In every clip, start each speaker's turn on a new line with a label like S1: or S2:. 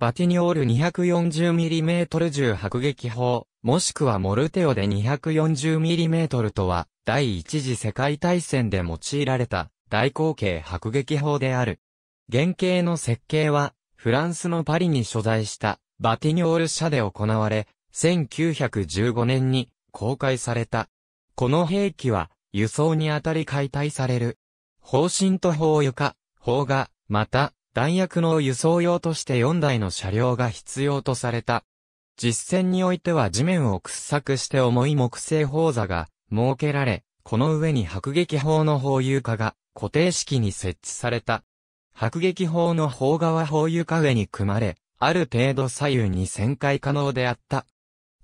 S1: バティニョール 240mm 銃迫撃砲、もしくはモルテオで 240mm とは、第一次世界大戦で用いられた大口径迫撃砲である。原型の設計は、フランスのパリに所在したバティニョール社で行われ、1915年に公開された。この兵器は輸送にあたり解体される。砲身と砲床、砲が、また、弾薬の輸送用として4台の車両が必要とされた。実戦においては地面を掘削して重い木製砲座が設けられ、この上に迫撃砲の砲床が固定式に設置された。迫撃砲の砲側砲床上に組まれ、ある程度左右に旋回可能であった。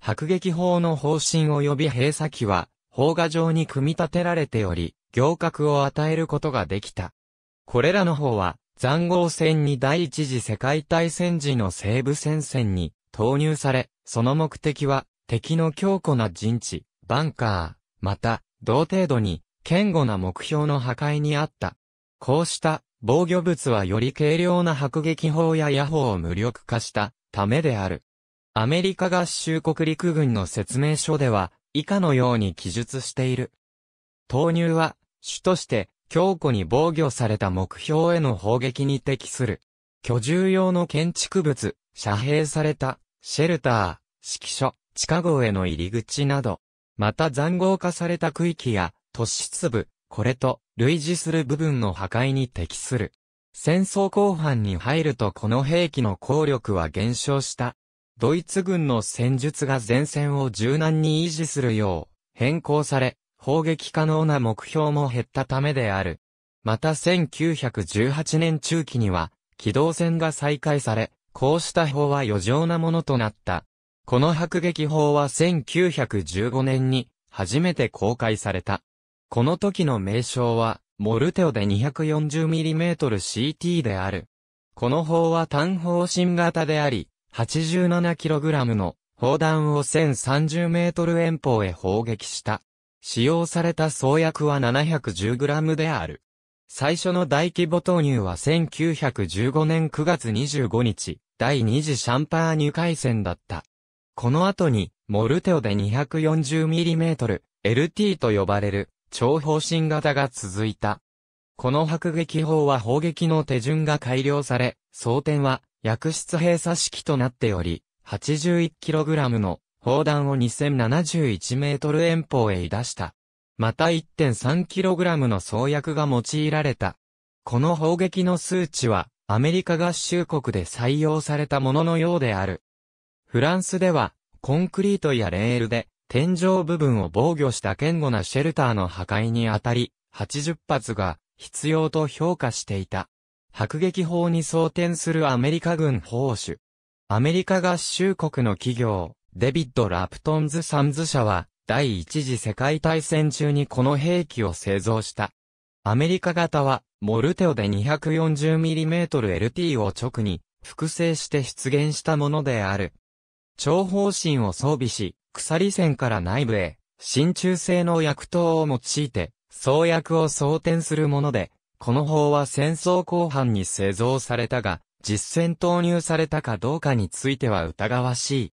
S1: 迫撃砲の砲身及び閉鎖機は、砲画状に組み立てられており、行角を与えることができた。これらの砲は、残壕戦に第一次世界大戦時の西部戦線に投入され、その目的は、敵の強固な陣地、バンカー、また、同程度に、堅固な目標の破壊にあった。こうした防御物はより軽量な迫撃砲や野砲を無力化したためである。アメリカ合衆国陸軍の説明書では以下のように記述している。投入は主として強固に防御された目標への砲撃に適する。居住用の建築物、遮蔽されたシェルター、指揮所、地下壕への入り口など、また残壕化された区域や都市室部、これと類似する部分の破壊に適する。戦争後半に入るとこの兵器の効力は減少した。ドイツ軍の戦術が前線を柔軟に維持するよう変更され、砲撃可能な目標も減ったためである。また1918年中期には、機動戦が再開され、こうした砲は余剰なものとなった。この迫撃砲は1915年に初めて公開された。この時の名称は、モルテオで 240mm CT である。この砲は単砲新型であり、87kg の砲弾を 1030m 遠方へ砲撃した。使用された装薬は 710g である。最初の大規模投入は1915年9月25日、第2次シャンパーニュ海戦だった。この後に、モルテオで 240mm、LT と呼ばれる、超方針型が続いた。この迫撃砲は砲撃の手順が改良され、装填は薬室閉鎖式となっており、81kg の砲弾を2071メートル遠方へ出した。また 1.3kg の装薬が用いられた。この砲撃の数値はアメリカ合衆国で採用されたもののようである。フランスではコンクリートやレールで天井部分を防御した堅固なシェルターの破壊にあたり、80発が必要と評価していた。迫撃砲に装填するアメリカ軍砲手。アメリカ合衆国の企業、デビッド・ラプトンズ・サンズ社は、第一次世界大戦中にこの兵器を製造した。アメリカ型は、 Mortier de 240mm-LT を直に複製して出現したものである。超方針を装備し、鎖線から内部へ、真鍮製の薬刀を用いて、装薬を装填するもので、この砲は戦争後半に製造されたが、実戦投入されたかどうかについては疑わしい。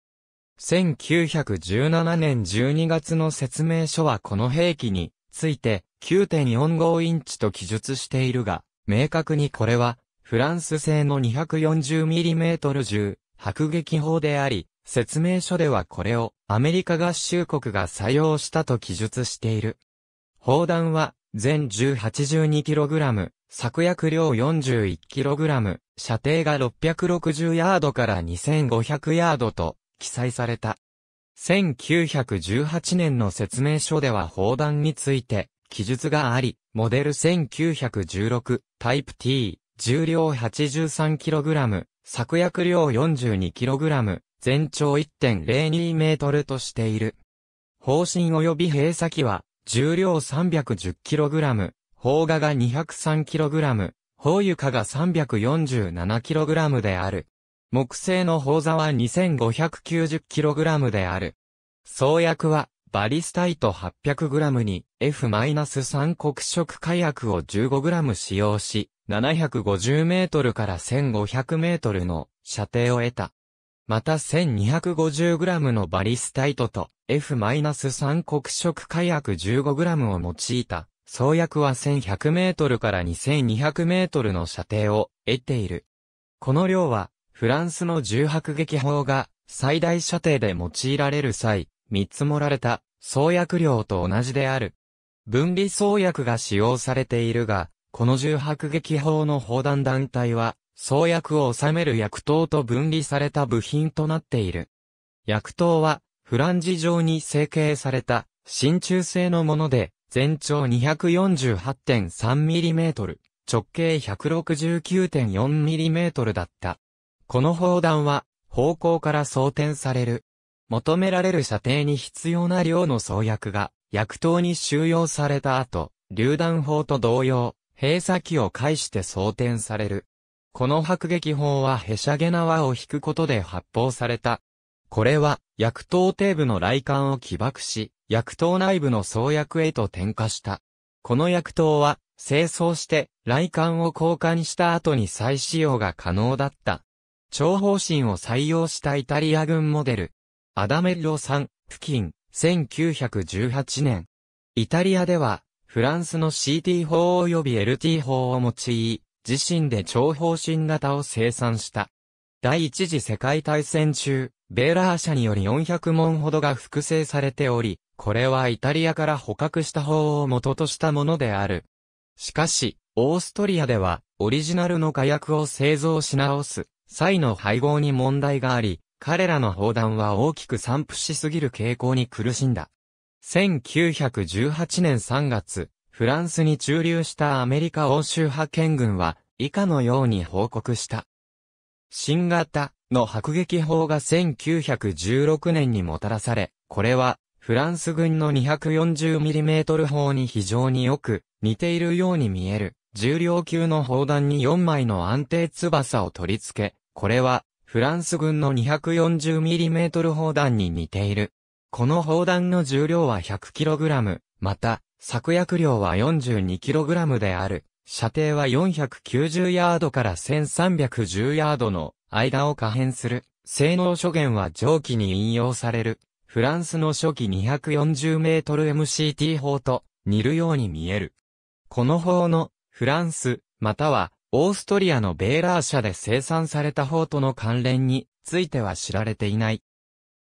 S1: 1917年12月の説明書はこの兵器について9.45インチと記述しているが、明確にこれはフランス製の 240mm 銃迫撃砲であり、説明書ではこれをアメリカ合衆国が採用したと記述している。砲弾は全 1082kg、策薬量 41kg、射程が660ヤードから2500ヤードと記載された。1918年の説明書では砲弾について記述があり、モデル1916タイプ T、重量 83kg、策薬量 42kg、全長1.02メートルとしている。方針及び閉鎖機は、重量 310kg、砲画が 203kg、砲床が 347kg である。木製の砲座は 2590kg である。装薬は、バリスタイト 800g に F-3 黒色火薬を 15g 使用し、750メートルから1500メートルの射程を得た。また 1250g のバリスタイトと F-3 黒色火薬 15g を用いた装薬は 1100m から 2200m の射程を得ている。この量はフランスの重迫撃砲が最大射程で用いられる際、見積もられた装薬量と同じである。分離装薬が使用されているが、この重迫撃砲の砲弾団体は、装薬を収める薬筒と分離された部品となっている。薬筒は、フランジ状に成形された、真鍮製のもので、全長 248.3mm、直径 169.4mm だった。この砲弾は、方向から装填される。求められる射程に必要な量の装薬が、薬筒に収容された後、榴弾砲と同様、閉鎖機を介して装填される。この迫撃砲はへしゃげ縄を引くことで発砲された。これは、薬筒底部の雷管を起爆し、薬筒内部の装薬へと点火した。この薬筒は、清掃して、雷管を交換した後に再使用が可能だった。超方針を採用したイタリア軍モデル、アダメッロ3、付近、1918年。イタリアでは、フランスの CT 砲及び LT 砲を用い、自身で超方針型を生産した。第一次世界大戦中、ベーラー社により400門ほどが複製されており、これはイタリアから捕獲した砲を元としたものである。しかし、オーストリアでは、オリジナルの火薬を製造し直す、際の配合に問題があり、彼らの砲弾は大きく散布しすぎる傾向に苦しんだ。1918年3月、フランスに駐留したアメリカ欧州派遣軍は、以下のように報告した。新型の迫撃砲が1916年にもたらされ、これは、フランス軍の 240mm 砲に非常によく似ているように見える、重量級の砲弾に4枚の安定翼を取り付け、これは、フランス軍の 240mm 砲弾に似ている。この砲弾の重量は 100kg、また、作薬量は 42kg である。射程は490ヤードから1310ヤードの間を可変する。性能諸言は上記に引用される。フランスの初期 240mMCT 砲と似るように見える。この砲のフランス、またはオーストリアのベーラー社で生産された方との関連については知られていない。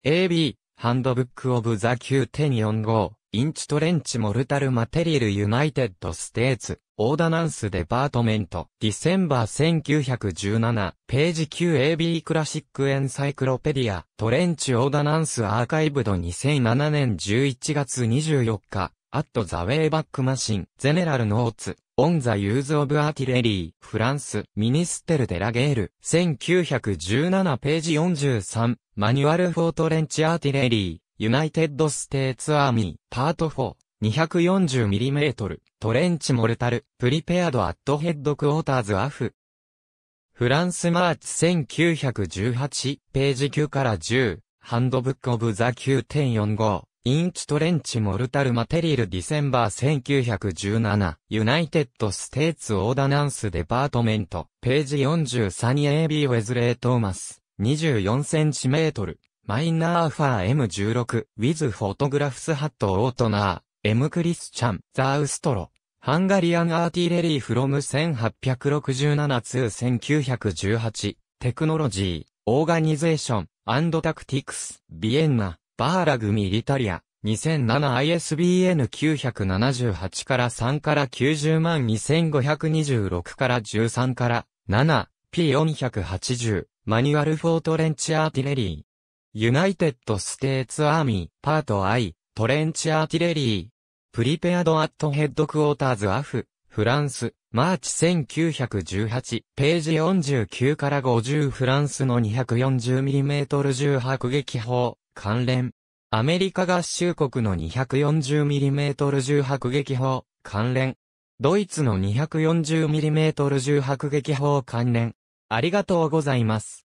S1: AB、 Handbook of the 9.45、inch Trench Mortar Matériel United States、Ordnance Department、December 1917、ページ 9AB Classic Encyclopedia、Trench Ordnance Archived 2007年11月24日、 at the Wayback Machine、General Notes、on the Use of Artillery、France、Ministère de la Guerre、1917ページ43、Manual for Trench Artillery、United States Army、Part 4、240mm、 Trench Mortar、Prepared at Headquarters AEF。France March 1918、ページ9から10、 Handbook of the 9.45。inch Trench Mortar Matériel December 1917 United States Ordnance Department ページ 43AB ウェズレートーマス24センチメートルマイナーファー M16 ウィズフォトグラフスハットオートナー M クリスチャンザウストロハンガリアンアーティレリーフロム1867ツー1918テクノロジーオーガニゼーションアンドタクティクスビエンナバーラグミリタリア、2007 ISBN 978から3から90万2526から13から。7、P480、 Manual for Trench Artillery。United States Army、Part I、Trench Artillery。Prepared at Headquarters AEF、France、March 1918、ページ49から50フランスの 240mm 銃迫撃砲、関連。アメリカ合衆国の 240mm 重迫撃砲、関連。ドイツの 240mm 銃迫撃砲関連。ありがとうございます。